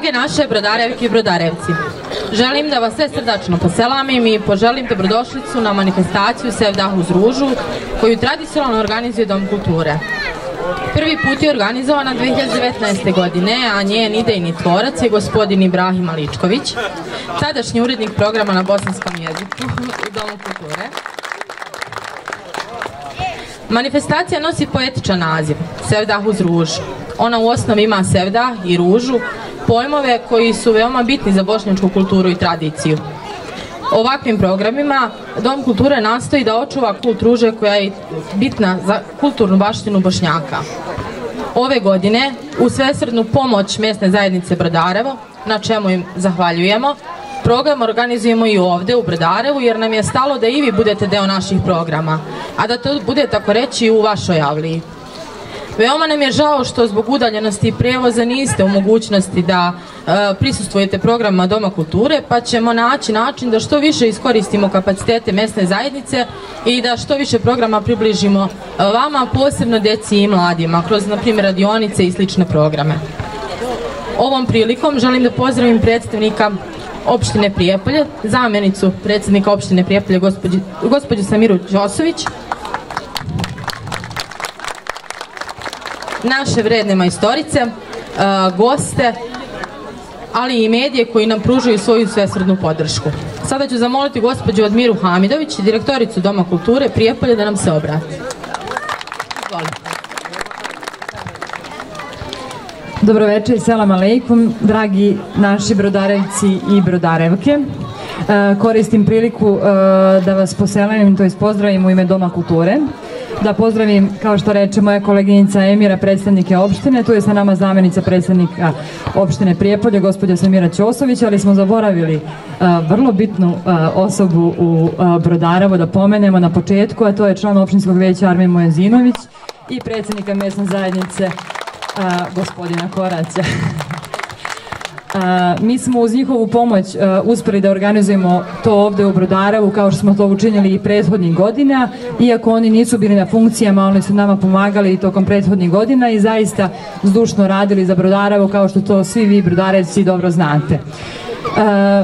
Drage naše brodarevke i brodarevci, želim da vas sve srdačno poselamim i poželim dobrodošlicu na manifestaciju Sevdah uz ružu koju tradicionalno organizuje Dom kulture. Prvi put je organizovana 2019. godine, a njen idejni tvorac je gospodin Ibrahim Aličković, tadašnji urednik programa na bosanskom jeziku u Domu kulture. Manifestacija nosi poetičan naziv, Sevdah uz ružu. Ona u osnovi ima sevdah i ružu, pojmove koji su veoma bitni za bošnjačku kulturu i tradiciju. Ovakvim programima Dom kulture nastoji da očuva kult ruže koja je bitna za kulturnu baštinu Bošnjaka. Ove godine, u svesrednu pomoć mjesne zajednice Brodarevo, na čemu im zahvaljujemo, program organizujemo i ovdje u Brodarevu jer nam je stalo da i vi budete deo naših programa, a da to bude tako reći u vašoj avliji. Veoma nam je žao što zbog udaljenosti i prijevoza niste u mogućnosti da e, prisustvujete programima Doma kulture, pa ćemo naći način da što više iskoristimo kapacitete mesne zajednice i da što više programa približimo e, vama, posebno deci i mladima, kroz, na primjer, radionice i slične programe. Ovom prilikom želim da pozdravim predstavnika opštine Prijepolje, zamjenicu predsjednika opštine Prijepolje, gospođu, gospođu Samiru Đosović, naše vredne majstorice, e, goste, ali i medije koji nam pružaju svoju svesrednu podršku. Sada ću zamoliti gospođu Admiru Hamidović, direktoricu Doma kulture Prijepolje, da nam se obrati. Dobro večer, selam aleikum, dragi naši brodarevci i brodarevke. E, koristim priliku e, da vas poselim, to jest pozdravim u ime Doma kulture. Da pozdravim, kao što reče moja koleginica Emira, predstavnike opštine. Tu je sa nama zamjenica predstavnika opštine Prijepolje, gospođa Samira Ćosović, ali smo zaboravili e, vrlo bitnu e, osobu u Brodarevo da pomenemo na početku, a to je član opštinskog veća Armin Mojezinović i predsjednika mesne zajednice gospodina Koraća. A, mi smo uz njihovu pomoć a, uspeli da organizujemo to ovde u Brodarevu kao što smo to učinili i prethodnih godina. Iako oni nisu bili na funkcijama, oni su nama pomagali i tokom prethodnih godina i zaista zdušno radili za Brodarevo kao što to svi vi Brodarevci dobro znate. E,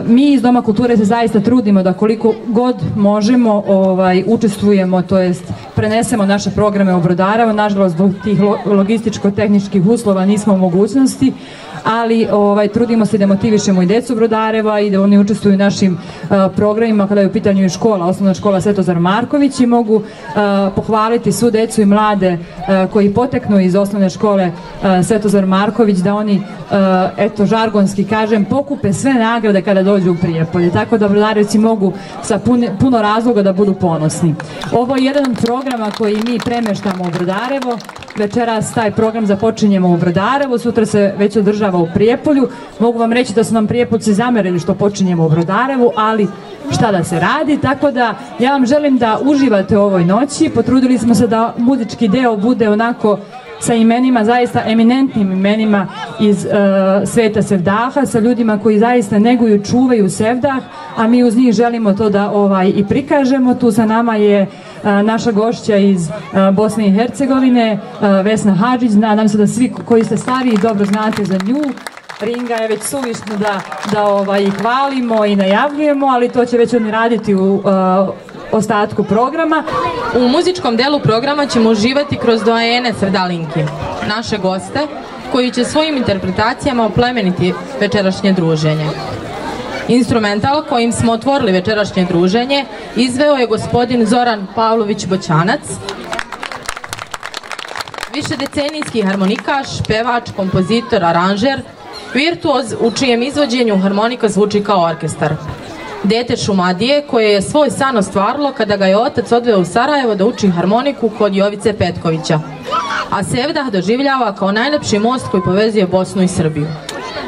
mi iz Doma kulture se zaista trudimo da koliko god možemo ovaj, učestvujemo, to jest prenesemo naše programe u Brodarevo. Nažalost, zbog tih lo- logističko-tehničkih uslova nismo u mogućnosti, ali ovaj, trudimo se da motivišemo i decu Brodareva i da oni učestvuju u našim e, programima kada je u pitanju i škola, osnovna škola Svetozar Marković i mogu e, pohvaliti svu decu i mlade e, koji poteknu iz osnovne škole Svetozar Marković da oni, eto žargonski kažem, pokupe sve nagrade kada dođu u Prijepolje. Tako da Brodarevci mogu sa pun- puno razloga da budu ponosni. Ovo je jedan od programa koji mi premeštamo u Brodarevo. Večeras taj program započinjemo u Brodarevu, sutra se već održava u Prijepolju. Mogu vam reći da su nam Prijepoljci zamerili što počinjemo u Brodarevu, ali šta da se radi, tako da ja vam želim da uživate u ovoj noći. Potrudili smo se da muzički deo bude onako sa imenima, zaista eminentnim imenima iz e, sveta Sevdaha, sa ljudima koji zaista neguju, čuvaju Sevdah, a mi uz njih želimo to da ovaj i prikažemo. Tu sa nama je a, naša gošća iz a, Bosne i Hercegovine, a, Vesna Hadžić. Nadam se da svi koji ste stariji dobro znate za nju. Ringa je već suvišno da, da ovaj, hvalimo i najavljujemo, ali to će već oni raditi u ostatku programa. U muzičkom delu programa ćemo uživati kroz doajene Srdalinki, naše goste, koji će svojim interpretacijama oplemeniti večerašnje druženje. Instrumental kojim smo otvorili večerašnje druženje izveo je gospodin Zoran Pavlović Boćanac, višedecenijski harmonikaš, pevač, kompozitor, aranžer, virtuoz u čijem izvođenju harmonika zvuči kao orkestar. Dete Šumadije koje je svoj san ostvarilo kada ga je otac odveo u Sarajevo da uči harmoniku kod Jovice Petkovića. A Sevdah doživljava kao najlepši most koji povezuje Bosnu i Srbiju.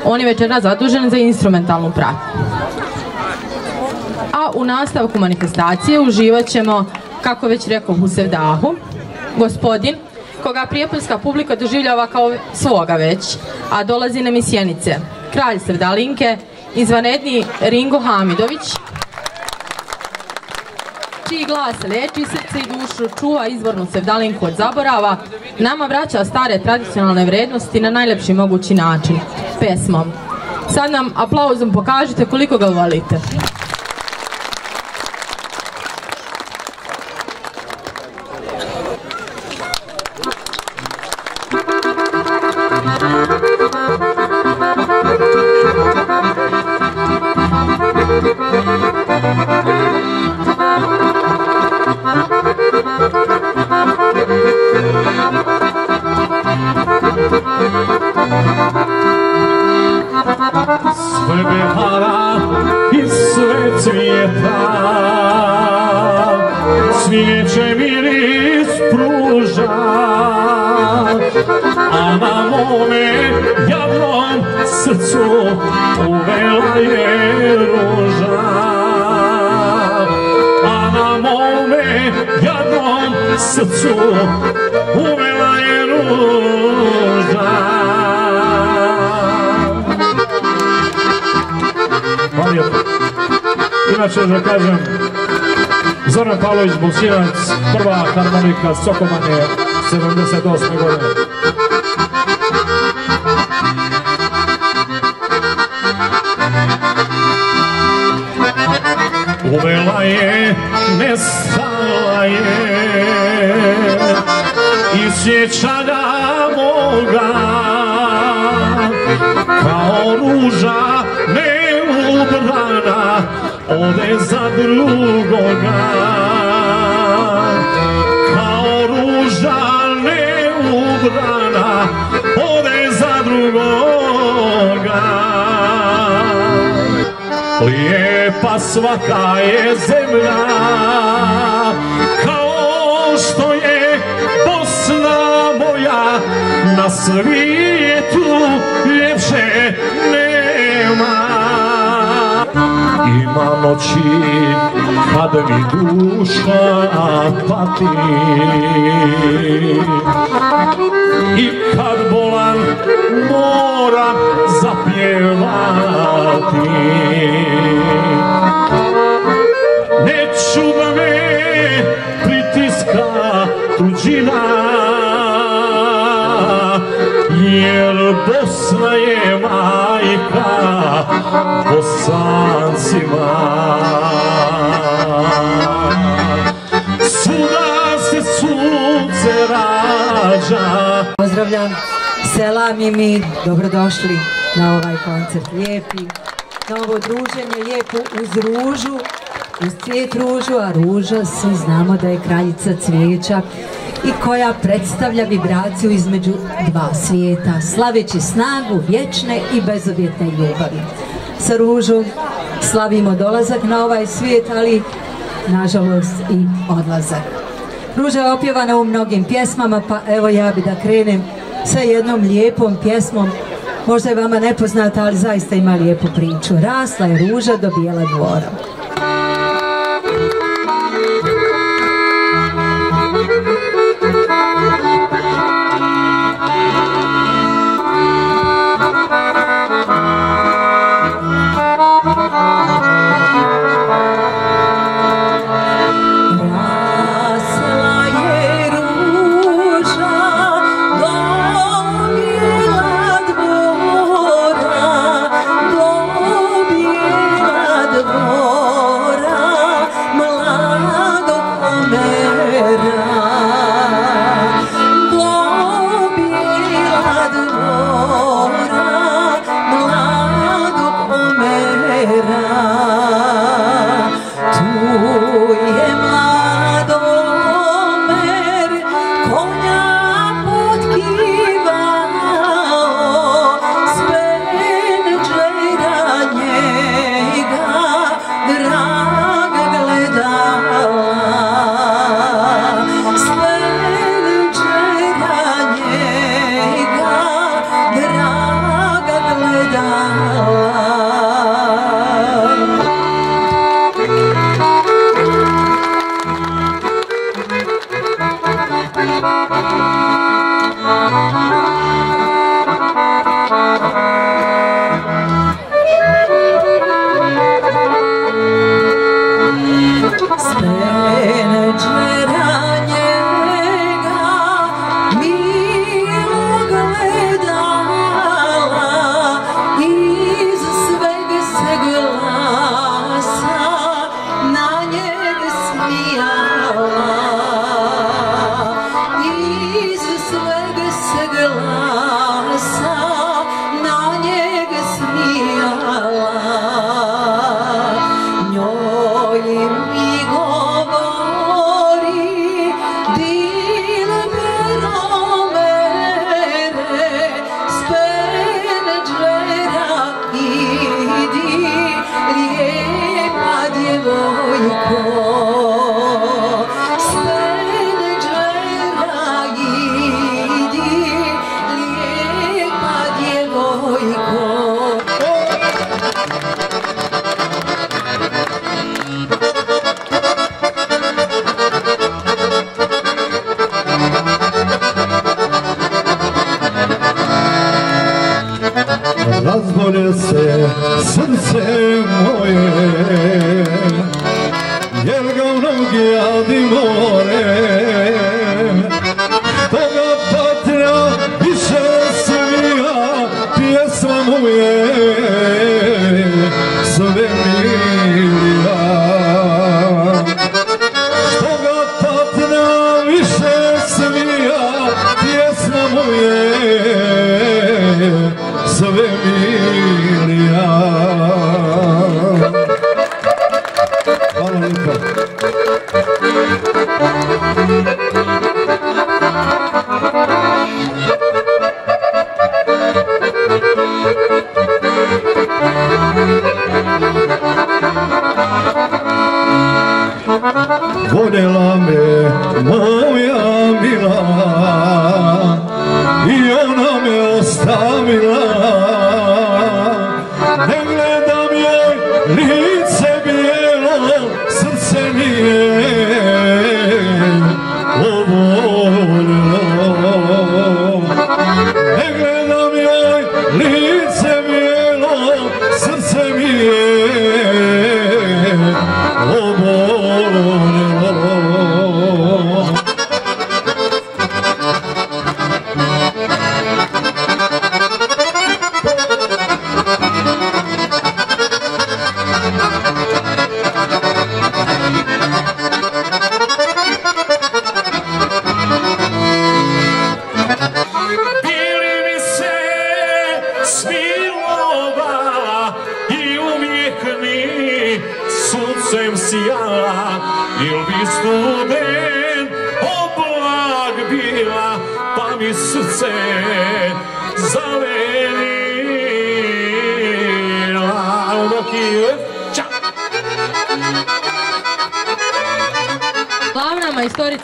On je večera zadužen za instrumentalnu pratnju. A u nastavku manifestacije uživat ćemo, kako već rekao, u Sevdahu, gospodin koga prijepoljska publika doživljava kao svoga već, a dolazi nam iz Sjenice, kralj Sevdalinke, izvanredni Ringo Hamidović, čiji glas leči srce i dušu, čuva izvornu sevdalinku od zaborava, nama vraća stare tradicionalne vrednosti na najlepši mogući način, pesmom. Sad nam aplauzom pokažite koliko ga volite. Na mome jadnom srcu uvela je ruža A na mome jadnom srcu uvela je ruža Hvala. Inače da kažem, Zoran Pavlović Bosinac, prva harmonika Sokomanje, 78. godine. Uvela je, nestala je. Iz sjećanja moga Kao ruža neubrana Ode za drugoga. Kao ruža neubrana Lijepa svaka je zemlja Kao što je Bosna moja Na svijetu ljepše nema. Ima noći kad mi duša pati. I kad bolan moram zapjevati Bosna je majka Bosancima Svuda se sunce rađa. Pozdravljam, selam i mi, dobrodošli na ovaj koncert lijepi, na ovo druženje lijepo uz ružu, uz cvijet ružu, a ruža svi znamo da je kraljica cvijeća i koja predstavlja vibraciju između dva svijeta, slaveći snagu vječne i bezovjetne ljubavi. Sa ružom slavimo dolazak na ovaj svijet, ali nažalost i odlazak. Ruža je opjevana u mnogim pjesmama, pa evo ja bi da krenem sa jednom lijepom pjesmom. Možda je vama nepoznata, ali zaista ima lijepu priču. Rasla je ruža do bijela dvora.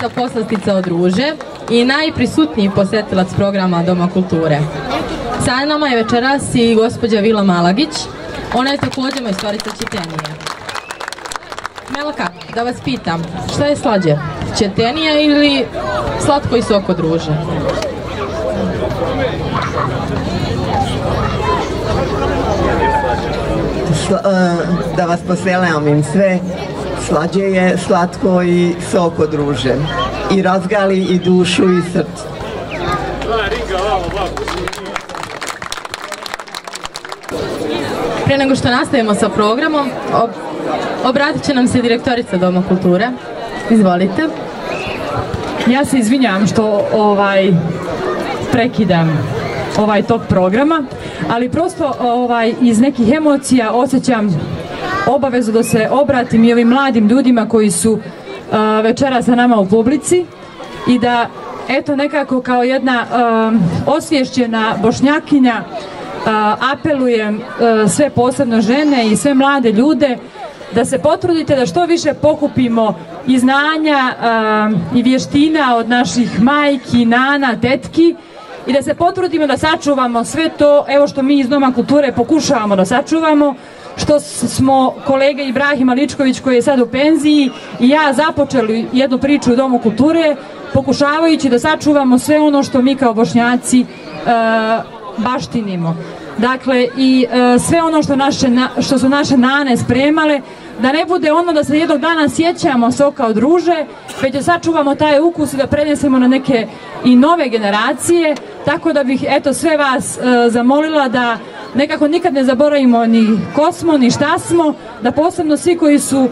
Majstorica poslastica od ruže i najprisutniji posjetilac programa Doma kulture. Sa nama je večeras i gospođa Vila Malagić. Ona je također majstorica čitenije. Melka, da vas pitam, šta je slađe? Četenija ili slatko i sok od ruže? E, da vas poselamim sve, slađe je slatko i sok od ruže. I razgali i dušu i srce. Prije nego što nastavimo sa programom, ob- obratit će nam se direktorica Doma kulture. Izvolite. Ja se izvinjavam što ovaj prekidam ovaj tok programa, ali prosto ovaj iz nekih emocija osjećam obavezu da se obratim i ovim mladim ljudima koji su a, večeras sa nama u publici i da eto nekako kao jedna a, osvješćena bošnjakinja a, apelujem a, sve posebno žene i sve mlade ljude da se potrudite da što više pokupimo i znanja a, i vještina od naših majki, nana, tetki i da se potrudimo da sačuvamo sve to, evo što mi iz Doma kulture pokušavamo da sačuvamo, što smo kolega Ibrahim Aličković koji je sad u penziji i ja započeli jednu priču u Domu kulture pokušavajući da sačuvamo sve ono što mi kao bošnjaci e, baštinimo. Dakle, i e, sve ono što, naše, na- što su naše nane spremale, da ne bude ono da se jednog dana sjećamo soka od ruže, već da sačuvamo taj ukus i da prenesemo na neke i nove generacije, tako da bih eto sve vas e, zamolila da nekako nikad ne zaboravimo ni ko smo, ni šta smo, da posebno svi koji su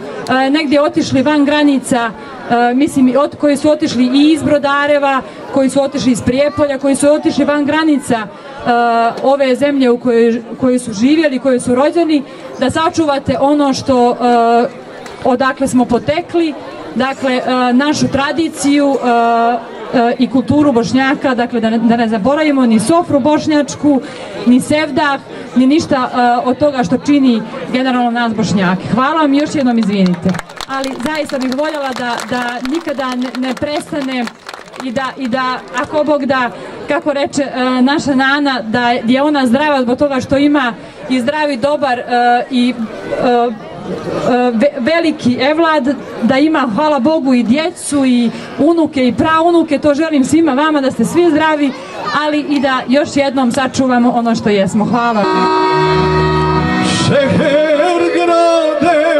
e, negdje otišli van granica, e, mislim od, koji su otišli i iz Brodareva, koji su otišli iz Prijepolja, koji su otišli van granica e, ove zemlje u kojoj, kojoj su živjeli, kojoj su rođeni, da sačuvate ono što odakle smo potekli, dakle e, našu tradiciju e, e, i kulturu Bošnjaka, dakle da ne, da ne zaboravimo ni sofru bošnjačku, ni sevdah, ni ništa od toga što čini generalno nas Bošnjake. Hvala vam još jednom izvinite. Ali zaista bih voljela da, da nikada ne, ne prestane i da, i da ako Bog da, kako reče naša Nana, da je ona zdrava zbog toga što ima i zdravi dobar i veliki evlad, da ima, hvala Bogu, i djecu, i unuke, i praunuke, to želim svima vama, da ste svi zdravi, ali i da još jednom sačuvamo ono što jesmo. Hvala. Šeher grade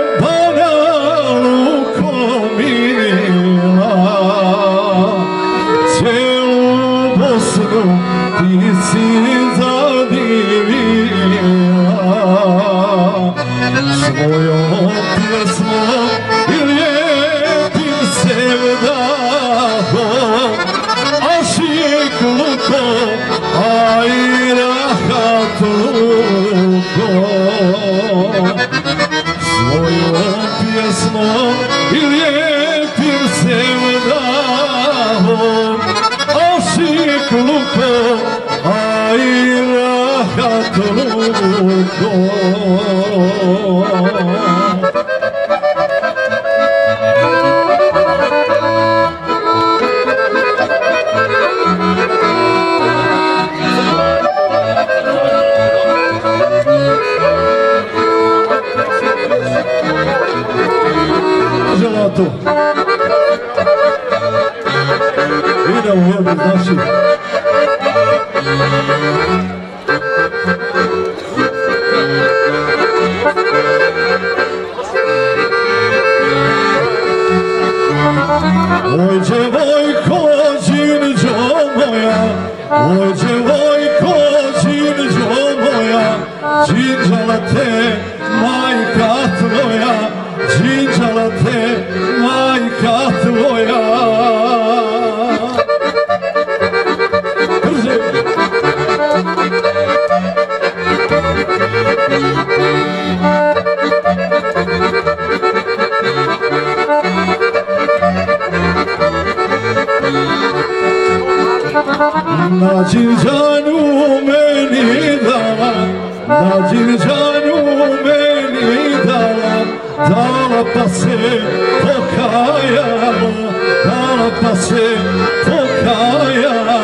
Idemo, jebi, znači. Oj, djevojko, džinđo moja, oj, djevojko, džinđo moja, džinđala te majka tvoja, džinđala te majka tvoja. 나질 자누메니다라 나질 자누메니다라 달아파세 포카야라 달아파세 포카야라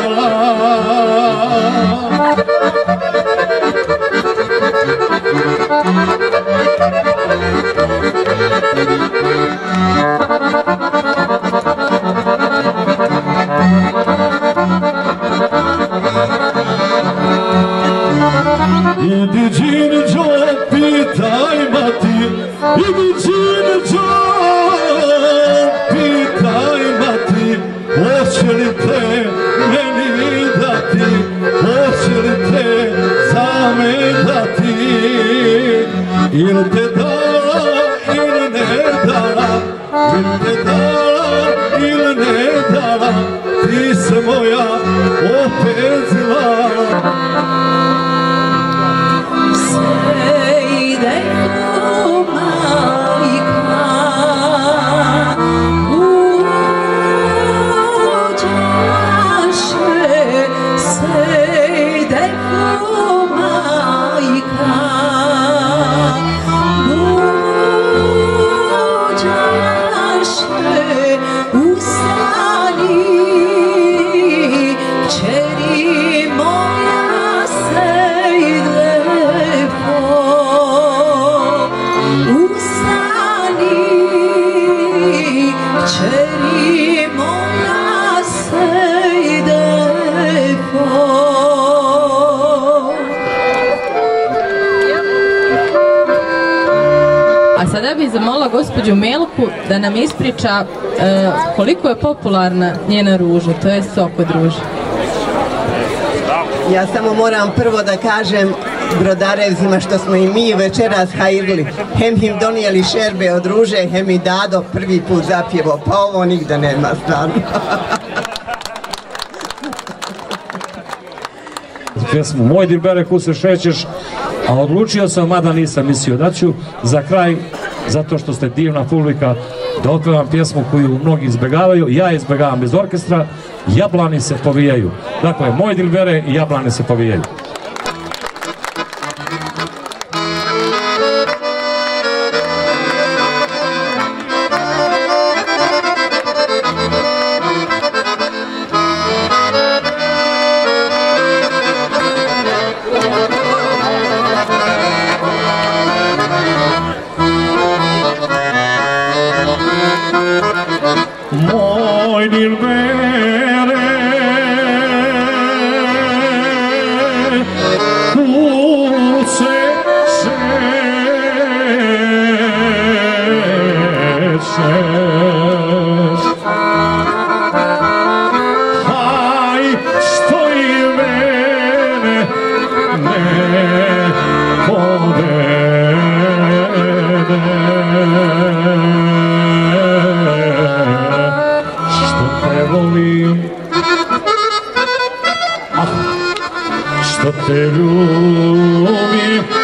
gospođu Melku da nam ispriča e, koliko je popularna njena ruža, to je sok od ruže. Ja samo moram prvo da kažem brodarevzima što smo i mi večeras hajirli. Hem im donijeli šerbe od ruže, hem i Dado prvi put zapjevo, pa ovo nigde nema stvarno. pjesmu Moj Dilbere ku se šećeš, a odlučio sam, mada nisam mislio da ću, za kraj, zato što ste divna publika, da otpevam pjesmu koju mnogi izbjegavaju, ja izbjegavam bez orkestra, jablani se povijaju. Dakle, Moj Dilbere i jablani se povijaju. قلوبهم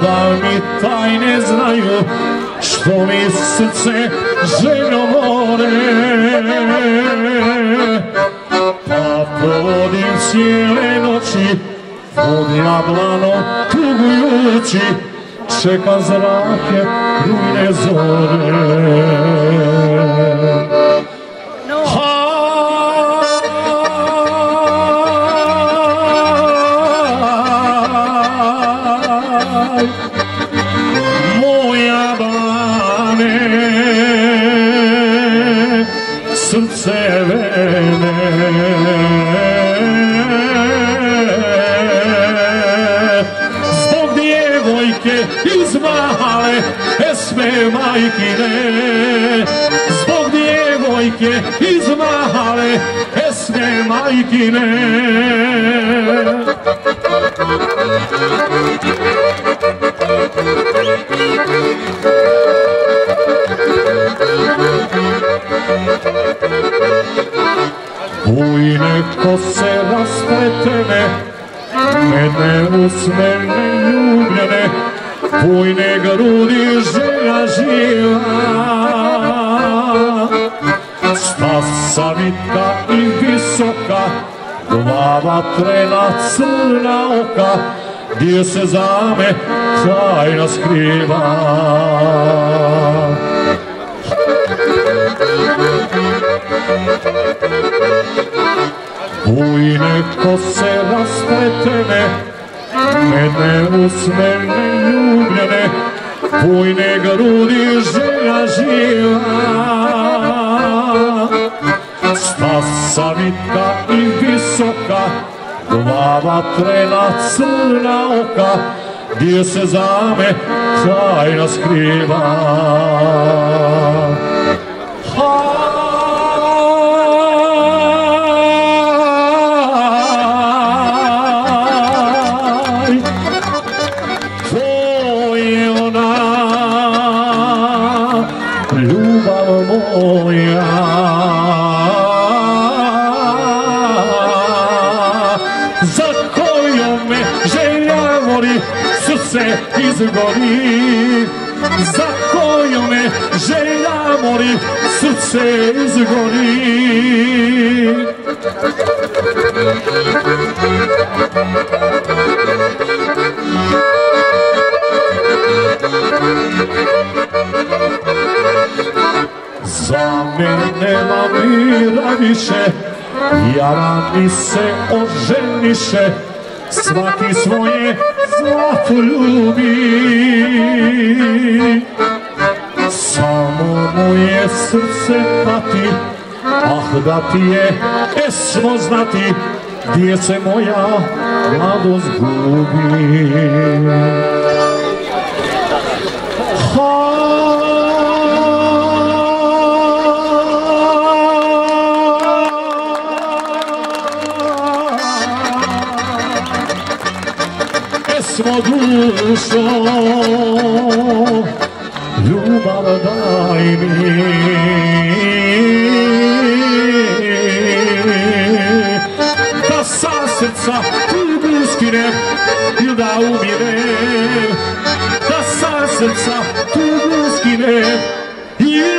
kao da mi tajne znaju što mi srce željno more pa provodim cijele noći pod jablanom tugujući čekam zrake rujne zore pesme majkine. Bujne kose raspletene, mene usmene Glava trena crna oka Gdje se zame tajna skriva. Bujne kose raspletene Mene usmene ljubljene Bujne grudi želja živa Stasa vitka i visoka Glava trena crna oka Gdje se zame tajna skriva srce izgori Za mene nema mira više, jara mi se oženiše, svaki svoje zlato ljubi. Samo moje srce pati, ah da ti je esmo znati, gdje moja mladost gubi. Pesmo dušo, daj mi. Da sa srca tugu skinem i da uminem. Da sa srca tugu skinem i da